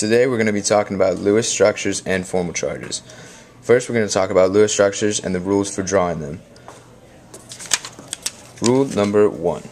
Today we're going to be talking about Lewis structures and formal charges. First we're going to talk about Lewis structures and the rules for drawing them. Rule number one.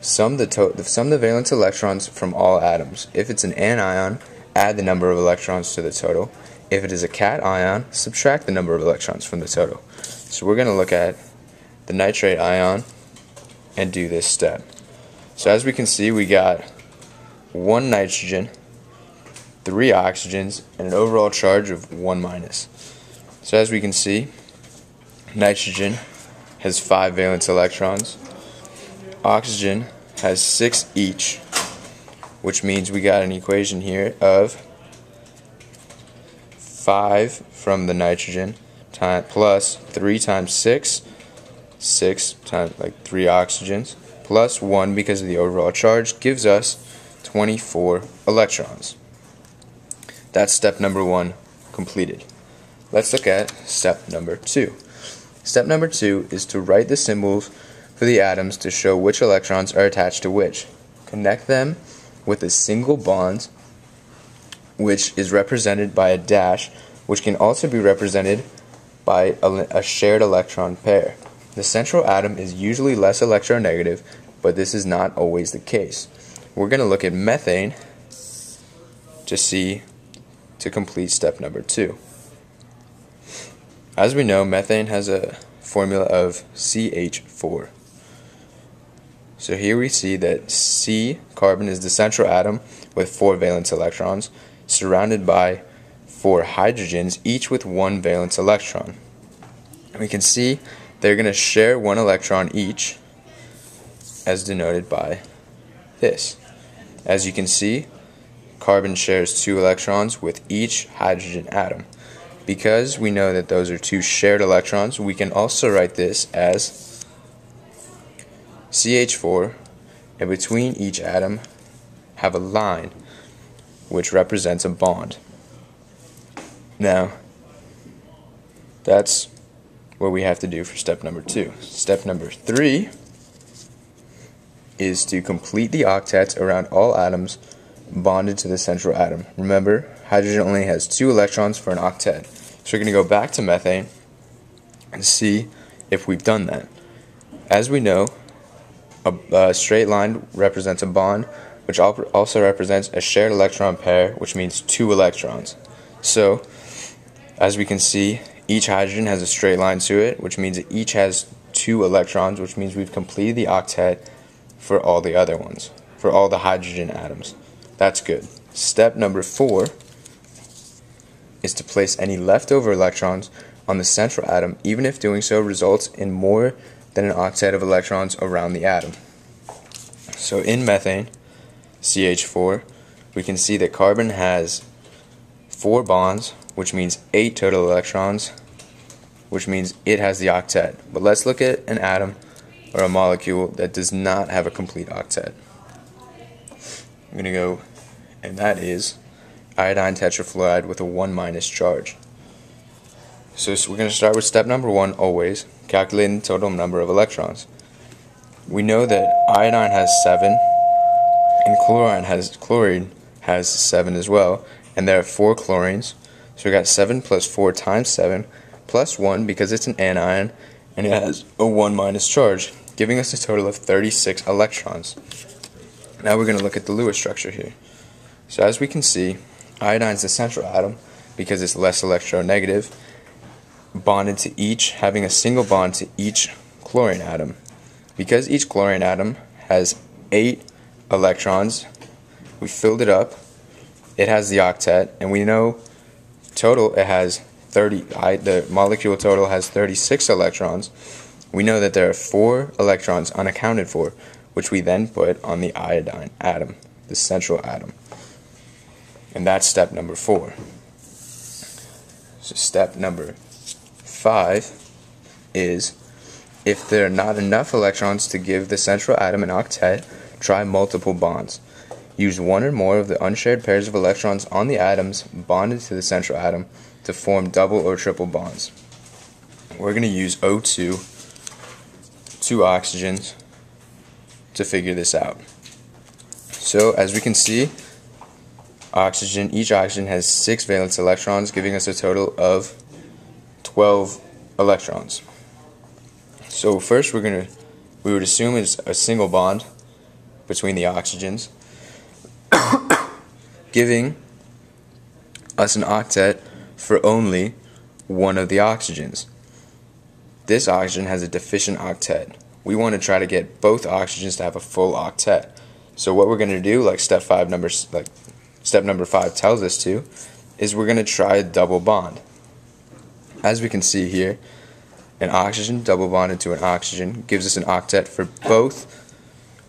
Sum the, sum the valence electrons from all atoms. If it's an anion, add the number of electrons to the total. If it is a cation, subtract the number of electrons from the total. So we're going to look at the nitrate ion and do this step. So as we can see, we got one nitrogen three oxygens, and an overall charge of 1 minus. So as we can see, nitrogen has 5 valence electrons. Oxygen has 6 each, which means we got an equation here of 5 from the nitrogen time, plus 3 times 6, 6 times like 3 oxygens, plus 1 because of the overall charge gives us 24 electrons. That's step number one completed. Let's look at step number two. Step number two is to write the symbols for the atoms to show which electrons are attached to which. Connect them with a single bond, which is represented by a dash, which can also be represented by a, shared electron pair. The central atom is usually less electronegative, but this is not always the case. We're going to look at methane to see to complete step number two. As we know, methane has a formula of CH4. So here we see that C, carbon, is the central atom with four valence electrons, surrounded by four hydrogens, each with one valence electron. We can see they're going to share one electron each, as denoted by this. As you can see, carbon shares two electrons with each hydrogen atom. Because we know that those are two shared electrons, we can also write this as CH4, and between each atom have a line which represents a bond. Now, that's what we have to do for step number two. Step number three is to complete the octets around all atoms bonded to the central atom. Remember, hydrogen only has two electrons for an octet. So we're going to go back to methane and see if we've done that. As we know, a, a straight line represents a bond, which also represents a shared electron pair, which means two electrons. So, as we can see, each hydrogen has a straight line to it, which means it each has two electrons, which means we've completed the octet for all the other ones, for all the hydrogen atoms. That's good. Step number four is to place any leftover electrons on the central atom, even if doing so results in more than an octet of electrons around the atom. So in methane, CH4, we can see that carbon has four bonds, which means eight total electrons, which means it has the octet. But let's look at an atom or a molecule that does not have a complete octet. I'm going to go, and that is iodine tetrafluoride with a 1 minus charge. So, so we're going to start with step number one, always, calculating the total number of electrons. We know that iodine has 7, and chlorine has, chlorine has 7 as well, and there are 4 chlorines. So we got 7 plus 4 times 7, plus 1 because it's an anion, and it has a 1 minus charge, giving us a total of 36 electrons. Now we're going to look at the Lewis structure here. So as we can see, iodine is the central atom because it's less electronegative, bonded to each, having a single bond to each chlorine atom. Because each chlorine atom has 8 electrons, we filled it up, it has the octet, and we know total it has 30, the molecule total has 36 electrons. We know that there are 4 electrons unaccounted for, which we then put on the iodine atom, the central atom. And that's step number four. So step number five is if there are not enough electrons to give the central atom an octet, try multiple bonds. Use one or more of the unshared pairs of electrons on the atoms bonded to the central atom to form double or triple bonds. We're going to use O2, two oxygens, to figure this out. So as we can see, oxygen, each oxygen has 6 valence electrons, giving us a total of 12 electrons. So first we're going to, we would assume it's a single bond between the oxygens, giving us an octet for only one of the oxygens. This oxygen has a deficient octet. We want to try to get both oxygens to have a full octet. So what we're going to do, like step five number like step number five tells us to, is we're going to try a double bond. As we can see here, an oxygen double bonded to an oxygen gives us an octet for both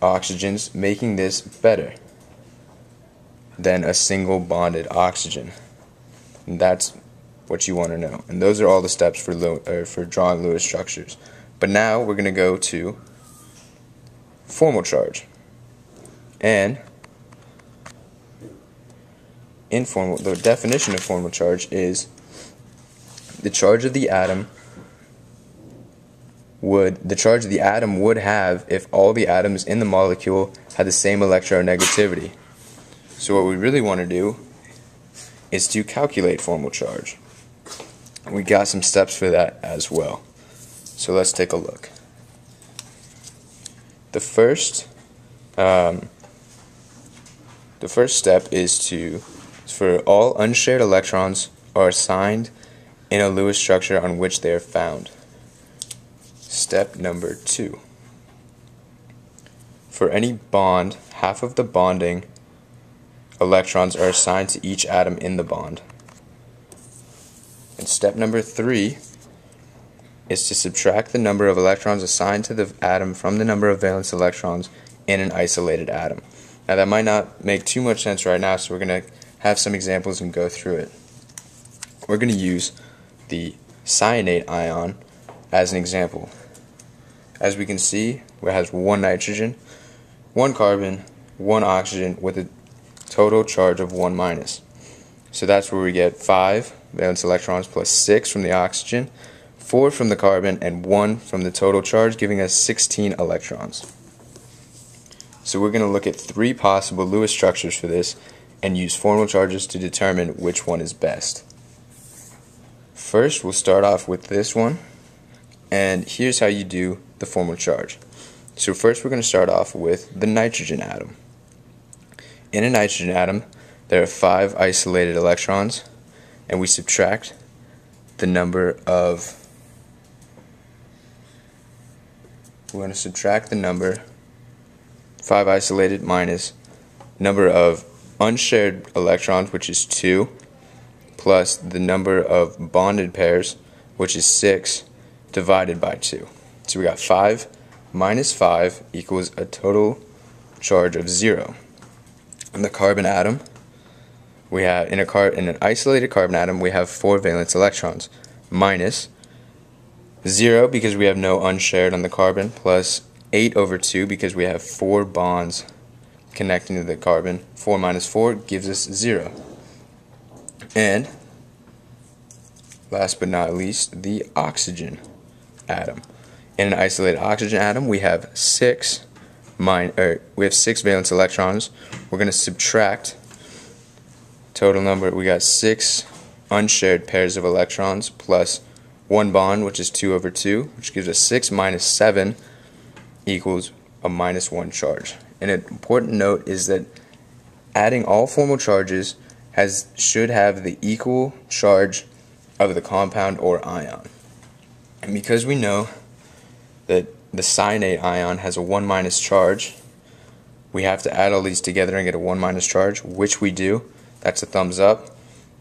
oxygens, making this better than a single bonded oxygen. And that's what you want to know. And those are all the steps for for drawing Lewis structures. But now we're going to go to formal charge. And informal the definition of formal charge is the charge of the atom would the charge of the atom would have if all the atoms in the molecule had the same electronegativity. So what we really want to do is to calculate formal charge. We got some steps for that as well. So let's take a look. The first um, the first step is to for all unshared electrons are assigned in a Lewis structure on which they are found. Step number two. For any bond, half of the bonding electrons are assigned to each atom in the bond. And step number three is to subtract the number of electrons assigned to the atom from the number of valence electrons in an isolated atom. Now that might not make too much sense right now, so we're going to have some examples and go through it. We're going to use the cyanate ion as an example. As we can see, it has one nitrogen, one carbon, one oxygen with a total charge of 1 minus. So that's where we get 5 valence electrons plus 6 from the oxygen, 4 from the carbon, and 1 from the total charge, giving us 16 electrons. So we're going to look at three possible Lewis structures for this and use formal charges to determine which one is best. First, we'll start off with this one, and here's how you do the formal charge. So first we're going to start off with the nitrogen atom. In a nitrogen atom, there are five isolated electrons, and we subtract the number of we're going to subtract the number 5 isolated minus number of unshared electrons, which is 2, plus the number of bonded pairs, which is 6, divided by 2. So we got 5 minus 5 equals a total charge of 0. In the carbon atom, we have in a car in an isolated carbon atom we have four valence electrons minus 0 because we have no unshared on the carbon plus 8 over 2 because we have four bonds connecting to the carbon. 4 minus 4 gives us 0. And last but not least, the oxygen atom. In an isolated oxygen atom, we have 6 min or we have 6 valence electrons. We're going to subtract total number. We got 6 unshared pairs of electrons plus one bond, which is 2 over 2, which gives us 6 minus 7 equals a minus 1 charge. And an important note is that adding all formal charges has should have the equal charge of the compound or ion. And because we know that the cyanate ion has a 1 minus charge, we have to add all these together and get a 1 minus charge, which we do. That's a thumbs up.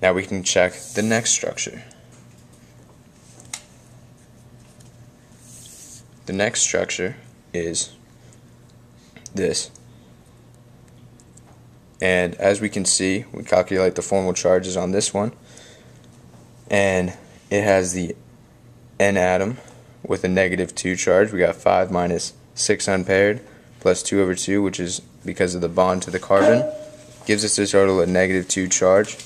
Now we can check the next structure. The next structure is this. And as we can see, we calculate the formal charges on this one. And it has the N atom with a negative 2 charge. We got 5 minus 6 unpaired plus 2 over 2, which is because of the bond to the carbon. Gives us a total of negative 2 charge.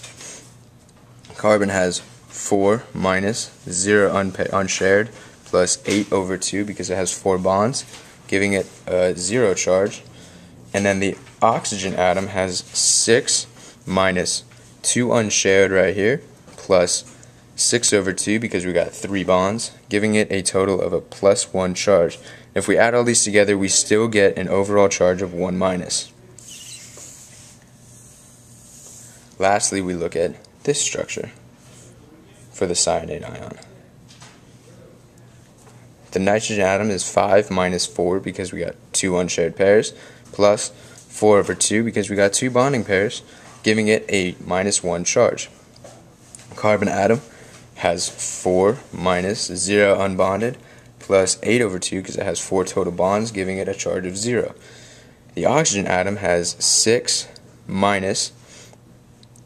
Carbon has 4 minus 0 unshared plus 8 over 2 because it has 4 bonds, giving it a 0 charge. And then the oxygen atom has 6 minus 2 unshared right here plus 6 over 2 because we got 3 bonds, giving it a total of a plus 1 charge. If we add all these together, we still get an overall charge of 1 minus. Lastly, we look at this structure for the cyanide ion. The nitrogen atom is 5 minus 4 because we got 2 unshared pairs, plus 4 over 2 because we got 2 bonding pairs, giving it a minus 1 charge. Carbon atom has 4 minus 0 unbonded, plus 8 over 2 because it has 4 total bonds, giving it a charge of 0. The oxygen atom has 6 minus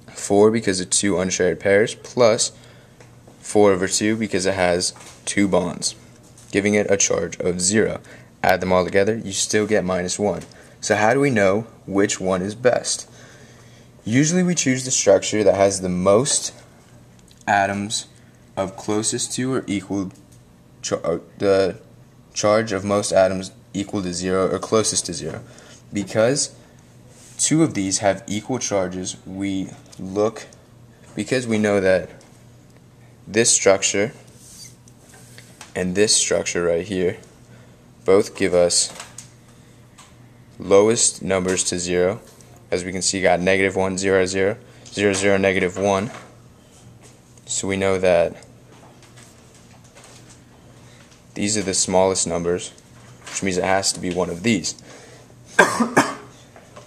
4 because of 2 unshared pairs, plus 4 over 2 because it has 2 bonds, giving it a charge of 0. Add them all together, you still get minus 1. So how do we know which one is best? Usually we choose the structure that has the most atoms of closest to or equal char uh, the charge of most atoms equal to 0 or closest to 0 because two of these have equal charges, we look, because we know that this structure and this structure right here both give us lowest numbers to 0. As we can see, got negative 1, 0, 0, 0, 0, negative 1. So we know that these are the smallest numbers, which means it has to be one of these.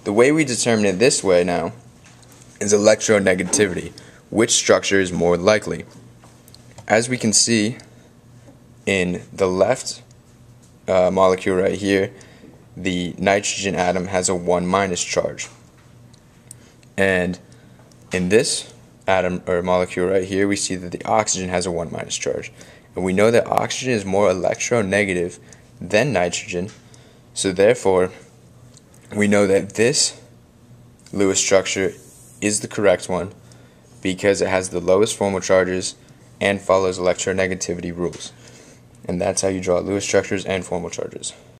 The way we determine it this way now is electronegativity. Which structure is more likely? As we can see in the left uh, molecule right here, the nitrogen atom has a 1 minus charge. And in this atom or molecule right here, we see that the oxygen has a 1 minus charge. And we know that oxygen is more electronegative than nitrogen, so therefore we know that this Lewis structure is the correct one because it has the lowest formal charges and follows electronegativity rules. And that's how you draw Lewis structures and formal charges.